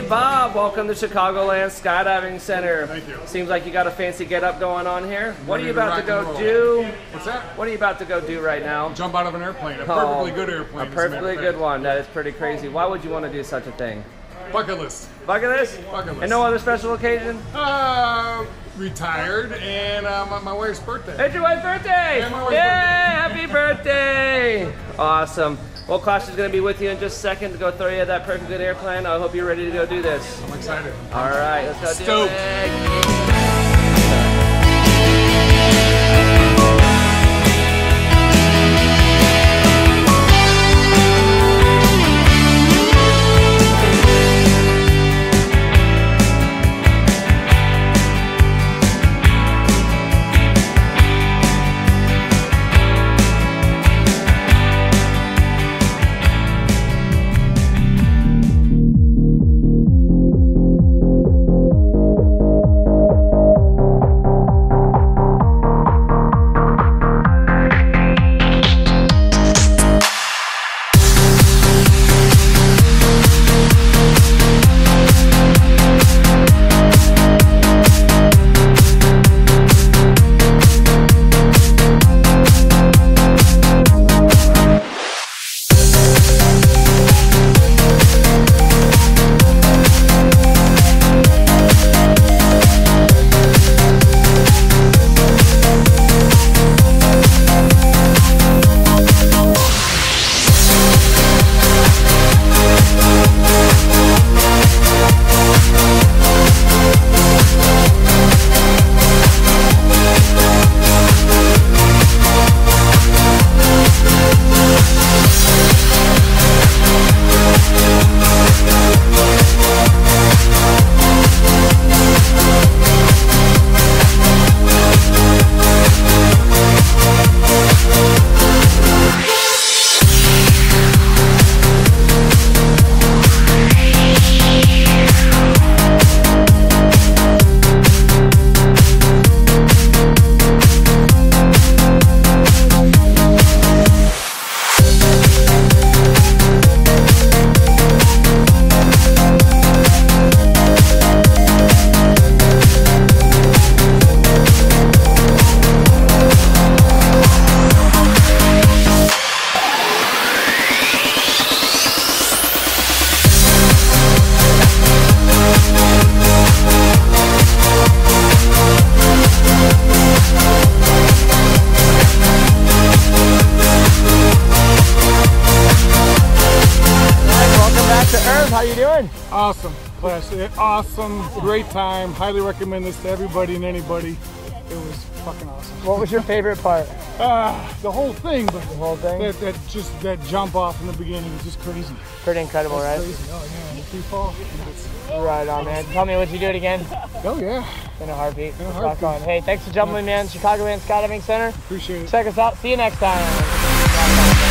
Bob, welcome to Chicagoland Skydiving Center. Thank you. Seems like you got a fancy get up going on here. What are you about to go do? What's that? What are you about to go do right now? Jump out of an airplane. A perfectly Oh, good airplane. A perfectly of good one. That is pretty crazy. Why would you want to do such a thing? Bucket list. Bucket list? Bucket list. And no other special occasion? Uh, retired and uh, my, my wife's birthday. It's your wife's birthday! Yeah, my wife's Yay! Happy birthday! Awesome. Well, Klash is going to be with you in just a second to go throw you that perfect good airplane. I hope you're ready to go do this. I'm excited. All right, let's go do Stoked. it. How you doing? Awesome. Class. eh, Awesome. Great time. Highly recommend this to everybody and anybody. It was fucking awesome. What was your favorite part? Ah, the whole thing, but The whole thing? that, that just that jump off in the beginning was just crazy. Pretty incredible, right? Crazy. Oh yeah, the free fall. Right on, man. Tell me, would you do it again? Oh yeah. In a heartbeat. In a Rock heartbeat. on. Hey, thanks for jumping in, man. Chicagoland Skydiving Center. Appreciate it. Check us out. See you next time.